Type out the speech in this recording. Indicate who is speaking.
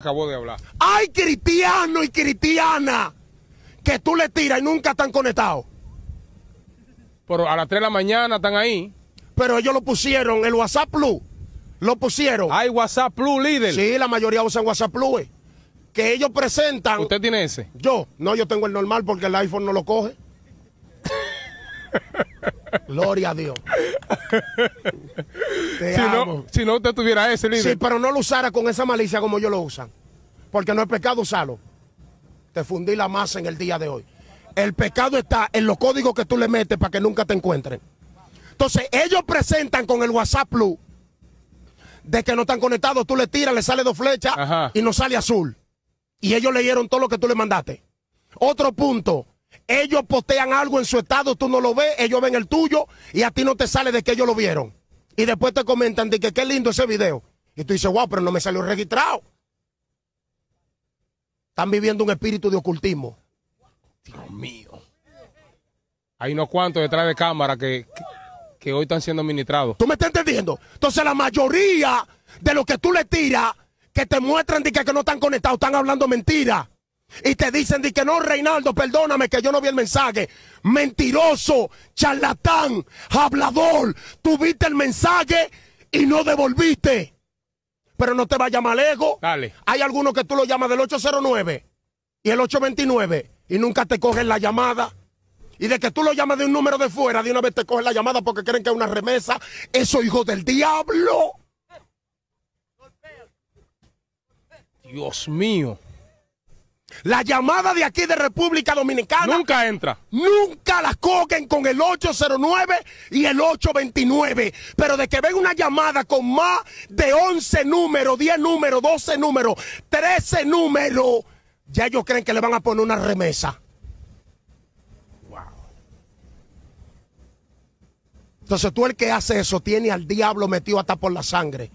Speaker 1: acabó de hablar.
Speaker 2: Hay cristianos y cristianas que tú le tiras y nunca están conectados.
Speaker 1: Pero a las 3 de la mañana están ahí.
Speaker 2: Pero ellos lo pusieron, el WhatsApp Plus. Lo pusieron.
Speaker 1: Hay WhatsApp Plus, líder.
Speaker 2: Sí, la mayoría usan WhatsApp Plus. eh. Que ellos presentan.
Speaker 1: ¿Usted tiene ese?
Speaker 2: Yo, no, yo tengo el normal porque el iPhone no lo coge. Gloria a Dios. Te
Speaker 1: Si
Speaker 2: amo.
Speaker 1: no, si no, usted tuviera ese, líder.
Speaker 2: Sí, pero no lo usara con esa malicia como ellos lo usan. Porque no es pecado usarlo. Te fundí la masa en el día de hoy. El pecado está en los códigos que tú le metes para que nunca te encuentren. Entonces, ellos presentan con el WhatsApp Plus de que no están conectados. Tú le tiras, le sale dos flechas
Speaker 1: Ajá.
Speaker 2: y no sale azul. Y ellos leyeron todo lo que tú le mandaste. Otro punto. Ellos postean algo en su estado, tú no lo ves, ellos ven el tuyo y a ti no te sale de que ellos lo vieron. Y después te comentan de que qué lindo ese video. Y tú dices, wow, pero no me salió registrado. Están viviendo un espíritu de ocultismo.
Speaker 1: Dios mío. Hay unos cuantos detrás de cámara que, que, que hoy están siendo ministrados.
Speaker 2: ¿Tú me estás entendiendo? Entonces la mayoría de lo que tú le tiras, que te muestran de que, que no están conectados, están hablando mentira. Y te dicen de que no, Reinaldo, perdóname que yo no vi el mensaje. Mentiroso, charlatán, hablador. Tú viste el mensaje y no devolviste. Pero no te vayas mal lejos.
Speaker 1: Dale.
Speaker 2: Hay algunos que tú lo llamas del 809 y el 829 y nunca te cogen la llamada. Y de que tú lo llamas de un número de fuera, de una vez te cogen la llamada porque creen que es una remesa. Eso, hijo del diablo.
Speaker 1: Dios mío.
Speaker 2: La llamada de aquí de República Dominicana
Speaker 1: Nunca entra.
Speaker 2: nunca la cogen con el 809 y el 829. Pero de que ven una llamada con más de 11 números, 10 números, 12 números, 13 números, ya ellos creen que le van a poner una remesa. Entonces tú el que hace eso tiene al diablo metido hasta por la sangre.